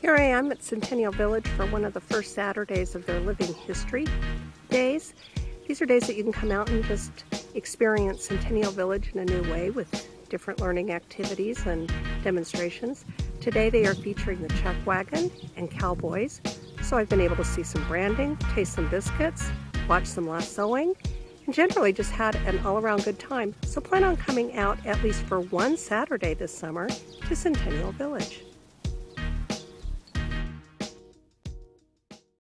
Here I am at Centennial Village for one of the first Saturdays of their Living History Days. These are days that you can come out and just experience Centennial Village in a new way with different learning activities and demonstrations. Today they are featuring the Chuck Wagon and Cowboys, so I've been able to see some branding, taste some biscuits, watch some lassoing, and generally just had an all-around good time. So plan on coming out at least for one Saturday this summer to Centennial Village.